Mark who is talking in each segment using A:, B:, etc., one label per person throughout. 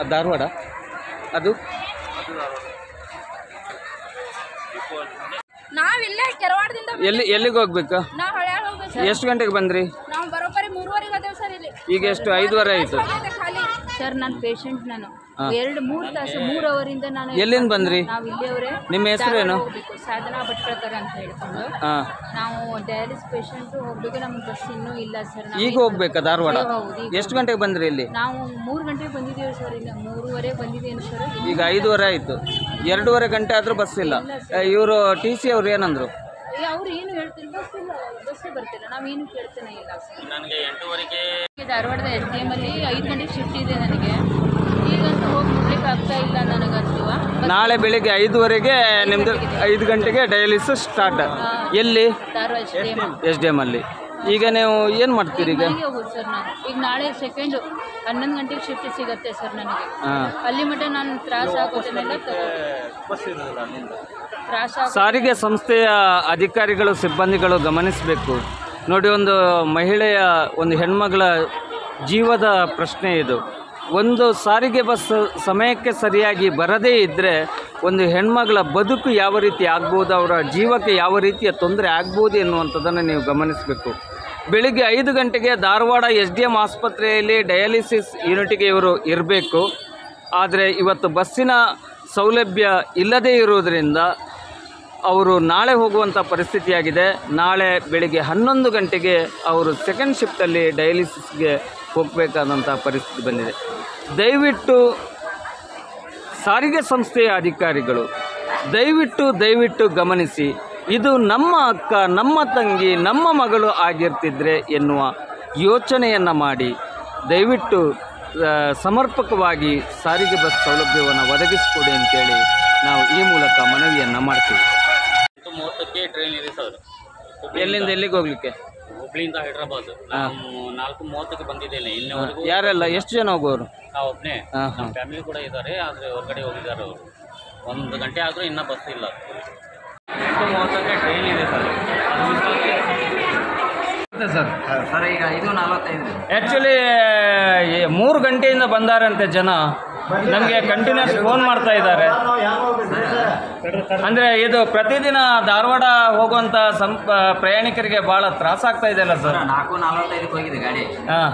A: ಅದು ಧಾರವಾಡ? ಅದು?
B: ನಾವಿಲ್ಲೇ ಕೆರವಾಡದಿಂದ
A: ಎಲ್ಲಿ ಎಲ್ಲಿಗೆ ಹೋಗ್ಬೇಕು?
B: ನಾವು ಹಳ್ಯಾಳ ಹೋಗ್ಬೇಕು ಸರ್.
A: ಎಷ್ಟು ಗಂಟೆಗೆ ಬಂದ್ರಿ?
B: ನಾವು ಬರೋಬ್ಬರಿ ಮೂರುವರೆಗೆ ಅದೇವ್ ಸರ್ ಇಲ್ಲಿ.
A: ಈಗ ಎಷ್ಟು? ಐದುವರೆ ಆಯಿತು.
B: ಸರ್ ನಾನು ಪೇಷಂಟ್ ನಾನು. ಎರಡು ಮೂರು ತಾಸು ಮೂರು ಅವರಿಂದ ನಾನು
A: ಎಲ್ಲಿಂದ ಬಂದ್ರಿ?
B: ನಾವು ಇಲ್ಲಿಯವರೇ
A: ನಿಮ್ಮ ಹೆಸರೇನು
B: ಏನು? ಸಾಧನಾ ಭಟ್ಕಳ್ಕರ್ ಅಂತ ಹೇಳ್ಕೊಂಡು. ನಾವು ಡಯಾಲಿಸ್ ಪೇಷಂಟ್ ಹೋಗ್ಬೇಕು ನಮ್ಗೆ ಬಸ್ ಇನ್ನೂ ಇಲ್ಲ ಸರ್.
A: ಈಗ ಹೋಗ್ಬೇಕು ಧಾರವಾಡ? ಎಷ್ಟು ಗಂಟೆಗೆ ಬಂದ್ರಿ ಇಲ್ಲಿ?
B: ನಾವು ಮೂರು ಗಂಟೆಗೆ ಬಂದಿದ್ದೀವಿ ಸರ್ ಇಲ್ಲ ಮೂರುವರೆ ಬಂದಿದ್ದೇನು ಸರ್.
A: ಈಗ ಐದೂವರೆ ಆಯಿತು. ಎರಡೂವರೆ ಗಂಟೆ ಆದರೂ ಬಸ್ ಇಲ್ಲ. ಇವರು ಟಿ ಸಿ ಅವ್ರು ಏನಂದ್ರು?
B: ಅವ್ರು ಏನು ಹೇಳ್ತಿಲ್ಲ ಬಸ್ ಇಲ್ಲ ಬಸ್ಸೇ ಬರ್ತಿಲ್ಲ ನಾವೇನು ಕೇಳ್ತೇನೆ ಇಲ್ಲ. ಸರ್
C: ನನಗೆ ಎಂಟೂವರೆಗೆ
B: ಧಾರವಾಡದ ಎಸ್ ಡಿ ಎಮ್ಮಲ್ಲಿ ಐದು ಗಂಟೆಗೆ ಶಿಫ್ಟ್ ಇದೆ ನನಗೆ. ಈಗಂತೂ ಹೋಗಿ ಬಿಡ್ಲಿಕ್ಕೆ ಆಗ್ತಾ ಇಲ್ಲ ನನಗಂತೂ.
A: ನಾಳೆ ಬೆಳಿಗ್ಗೆ ಐದುವರೆಗೆ ನಿಮ್ಮದು ಐದು ಗಂಟೆಗೆ ಡಯಾಲಿಸ್ ಸ್ಟಾರ್ಟ್ ಎಲ್ಲಿ?
B: Dharwad S D
A: M M ಅಲ್ಲಿ. ಈಗ ನೀವು ಏನು ಮಾಡ್ತೀರಿ ಈಗ?
B: ಹೋಗೋದು ಸರ್ ನಾನು. ಈಗ ನಾಳೆ ಸೆಕೆಂಡು ಹನ್ನೊಂದು ಗಂಟೆಗೆ ಶಿಫ್ಟ್ ಸಿಗುತ್ತೆ ಸರ್ ನನಗೆ. ಅಲ್ಲಿ ಮಟ್ಟ ನಾನು ತ್ರಾಸ ಆಗೋದನ್ನೆಲ್ಲ
A: ಸಾರಿಗೆ ಸಂಸ್ಥೆಯ ಅಧಿಕಾರಿಗಳು, ಸಿಬ್ಬಂದಿಗಳು ಗಮನಿಸಬೇಕು. ನೋಡಿ, ಒಂದು ಮಹಿಳೆಯ, ಒಂದು ಹೆಣ್ಮಗಳ ಜೀವದ ಪ್ರಶ್ನೆ ಇದು. ಒಂದು ಸಾರಿಗೆ ಬಸ್ ಸಮಯಕ್ಕೆ ಸರಿಯಾಗಿ ಬರದೇ ಇದ್ದರೆ ಒಂದು ಹೆಣ್ಮಗಳ ಬದುಕು ಯಾವ ರೀತಿ ಆಗ್ಬೋದು, ಅವರ ಜೀವಕ್ಕೆ ಯಾವ ರೀತಿಯ ತೊಂದರೆ ಆಗ್ಬೋದು ಎನ್ನುವಂಥದ್ದನ್ನು ನೀವು ಗಮನಿಸಬೇಕು. ಬೆಳಿಗ್ಗೆ ಐದು ಗಂಟೆಗೆ ಧಾರವಾಡ ಎಸ್ ಡಿ ಎಂ ಆಸ್ಪತ್ರೆಯಲ್ಲಿ ಡಯಾಲಿಸಿಸ್ ಯೂನಿಟಿಗೆ ಇವರು ಇರಬೇಕು. ಆದರೆ ಇವತ್ತು ಬಸ್ಸಿನ ಸೌಲಭ್ಯ ಇಲ್ಲದೇ ಇರುವುದರಿಂದ ಅವರು ನಾಳೆ ಹೋಗುವಂಥ ಪರಿಸ್ಥಿತಿಯಾಗಿದೆ. ನಾಳೆ ಬೆಳಿಗ್ಗೆ ಹನ್ನೊಂದು ಗಂಟೆಗೆ ಅವರು ಸೆಕೆಂಡ್ ಶಿಫ್ಟಲ್ಲಿ ಡಯಾಲಿಸಿಸ್ಗೆ ಹೋಗಬೇಕಾದಂಥ ಪರಿಸ್ಥಿತಿ ಬಂದಿದೆ. ದಯವಿಟ್ಟು ಸಾರಿಗೆ ಸಂಸ್ಥೆಯ ಅಧಿಕಾರಿಗಳು, ದಯವಿಟ್ಟು ದಯವಿಟ್ಟು ಗಮನಿಸಿ, ಇದು ನಮ್ಮ ಅಕ್ಕ, ನಮ್ಮ ತಂಗಿ, ನಮ್ಮ ಮಗಳು ಆಗಿರ್ತಿದ್ರೆ ಎನ್ನುವ ಯೋಚನೆಯನ್ನು ಮಾಡಿ, ದಯವಿಟ್ಟು ಸಮರ್ಪಕವಾಗಿ ಸಾರಿಗೆ ಬಸ್ ಸೌಲಭ್ಯವನ್ನು ಒದಗಿಸಿಕೊಡಿ ಅಂತೇಳಿ ನಾವು ಈ ಮೂಲಕ ಮನವಿಯನ್ನು ಮಾಡ್ತೀವಿ.
C: ಮೂವತ್ತಕ್ಕೆ ಟ್ರೈನ್ ಇದೆ ಸರ್
A: ಎಲ್ಲಿಂದ ಎಲ್ಲಿಗೆ ಹೋಗ್ಲಿಕ್ಕೆ?
C: ಹುಬ್ಳಿಯಿಂದ ಹೈದ್ರಾಬಾದ್. ನಾನು ನಾಲ್ಕು ಮೂವತ್ತಕ್ಕೆ ಬಂದಿದ್ದೇನೆ. ಇಲ್ಲಿವರೆಗೂ
A: ಯಾರೆಲ್ಲ? ಎಷ್ಟು ಜನ ಹೋಗೋರು
C: ನಾವು ಒಬ್ಬನೇ ನಮ್ಮ ಫ್ಯಾಮಿಲಿ ಕೂಡ ಇದ್ದಾರೆ ಆದರೆ ಹೊರಗಡೆ ಹೋಗಿದ್ದಾರೆ ಅವರು. ಒಂದು ಗಂಟೆ ಆದರೂ ಇನ್ನೂ ಬಸ್ ಇಲ್ಲ. ಎಂಟು ಮೂವತ್ತಕ್ಕೆ ಟ್ರೈನ್ ಇದೆ ಸರ್
A: ಸರ್
D: ಸರ್ ಈಗ ಐದು ನಲವತ್ತೈದು.
A: ಆ್ಯಕ್ಚುಲಿ ಮೂರು ಗಂಟೆಯಿಂದ ಬಂದಾರಂತೆ ಜನ. ನಮಗೆ ಕಂಟಿನ್ಯೂಸ್ ಫೋನ್ ಮಾಡ್ತಾ ಇದ್ದಾರೆ. ಅಂದರೆ ಇದು ಪ್ರತಿದಿನ ಧಾರವಾಡ ಹೋಗುವಂಥ ಸಂಪ ಪ್ರಯಾಣಿಕರಿಗೆ ಭಾಳ ತ್ರಾಸ ಆಗ್ತಾ ಇದೆ ಅಲ್ಲ ಸರ್
D: ನಾಲ್ಕು ನಲವತ್ತೈದಕ್ಕೆ ಹೋಗಿದೆ ಗಾಡಿ.
A: ಹಾಂ.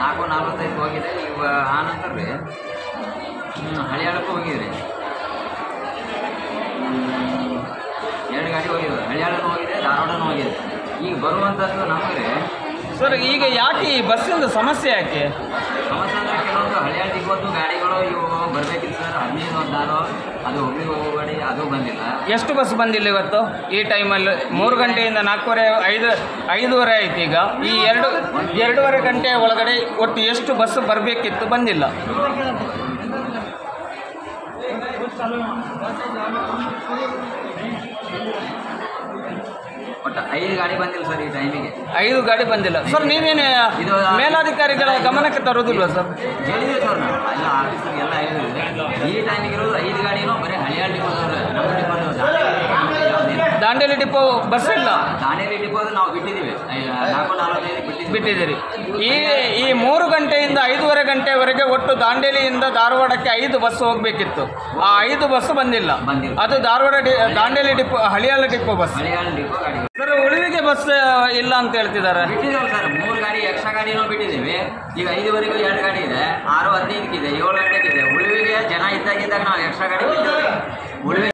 D: ನಾಲ್ಕು ನಲವತ್ತೈದಕ್ಕೆ ಹೋಗಿದೆ. ನೀವು ಆ ನಂತರ ರೀ ಹಳಿಯಾಳಕ್ಕೂ ಹೋಗಿದ್ರಿ ಎರಡು ಗಾಡಿ ಹೋಗಿದ್ವಿ ಹಳಿಯಾಳನೂ ಹೋಗಿದೆ ಧಾರವಾಡನೂ ಹೋಗಿದೆ. ಈಗ ಬರುವಂಥದ್ದು ನಮಗೆ
A: ಸರ್ ಈಗ ಯಾಕೆ ಈ ಬಸ್ಸಿಂದು ಸಮಸ್ಯೆ ಯಾಕೆ?
D: ಸಮಸ್ಯೆ ಅಂದರೆ ಕೆಲವೊಂದು ಹಳಿಯಾಳ ಇವು
A: ಎಷ್ಟು ಬಸ್ ಬಂದಿಲ್ಲ ಇವತ್ತು? ಈ ಟೈಮಲ್ಲಿ ಮೂರು ಗಂಟೆಯಿಂದ ನಾಲ್ಕೂವರೆ, ಐದು, ಐದೂವರೆ ಆಯ್ತು ಈಗ. ಈ ಎರಡು, ಎರಡೂವರೆ ಗಂಟೆ ಒಳಗಡೆ ಒಟ್ಟು ಎಷ್ಟು ಬಸ್ ಬರಬೇಕಿತ್ತು ಬಂದಿಲ್ಲ.
D: ಒಟ್ಟು ಐದು ಗಾಡಿ ಬಂದಿಲ್ಲ ಸರ್ ಈ ಟೈಮಿಗೆ
A: ಐದು ಗಾಡಿ ಬಂದಿಲ್ಲ. ಸರ್ ನೀವೇನು
D: ಇದು
A: ಮೇಲಾಧಿಕಾರಿಗಳ ಗಮನಕ್ಕೆ ತರೋದಿಲ್ವಾ ಸರ್?
D: ಹೇಳಿದ್ವಿ ಸರ್ ನಾವು. ಎಲ್ಲ ಆಫೀಸಿಗೆ ಎಲ್ಲ ಹೇಳಿದ್ವಿ ಈ ಟೈಮಿಗೆ ಇರೋದು ಐದು ಗಾಡಿನೂ ಬರೀ ಹಳಿಯಾಳ ಡಿಪೋದವ್ರು ನಮ್ಮ ಡಿಪೋದವ್ರು.
A: ದಾಂಡೇಲಿ ಡಿಪೋ ಬಸ್ ಇಲ್ಲ.
D: ದಾಂಡೇಲಿ ಡಿಪೋ ನಾವು ಬಿಟ್ಟಿದ್ದೀವಿ. ನಾಲ್ಕು ಬಿಟ್ಟಿದ್ದೀವಿ.
A: ಬಿಟ್ಟಿದ್ದೀರಿ. ಈ ಈ ಮೂರು ಗಂಟೆಯಿಂದ ಐದೂವರೆ ಗಂಟೆವರೆಗೆ ಒಟ್ಟು ದಾಂಡೇಲಿಯಿಂದ ಧಾರವಾಡಕ್ಕೆ ಐದು ಬಸ್ ಹೋಗಬೇಕಿತ್ತು. ಆ ಐದು ಬಸ್ ಬಂದಿಲ್ಲ. ಅದು Dharwad D Dandeli depot Haliyal depot bus.
D: Haliyal depot
A: sir, ಉಳಿವಿಗೆ ಬಸ್ ಇಲ್ಲ ಅಂತ ಹೇಳ್ತಿದ್ದಾರೆ.
D: ಬಿಟ್ಟಿದ್ದೀವಿ ಸರ್, ಮೂರು ಗಾಡಿ ಎಕ್ಸ್ಟ್ರಾ ಗಾಡಿನೂ ಬಿಟ್ಟಿದ್ದೀವಿ. ಈಗ ಐದುವರೆಗೂ ಎರಡು ಗಾಡಿ ಇದೆ, ಆರು ಹದಿನೈದಕ್ಕಿದೆ, ಏಳು ಗಂಟೆಗಿದೆ ಉಳಿವಿಗೆ ಜನ ಇದ್ದಾಗಿದ್ದಾಗ ನಾವು ಎಕ್ಸ್ಟ್ರಾ ಗಾಡಿ ಉಳಿವಿ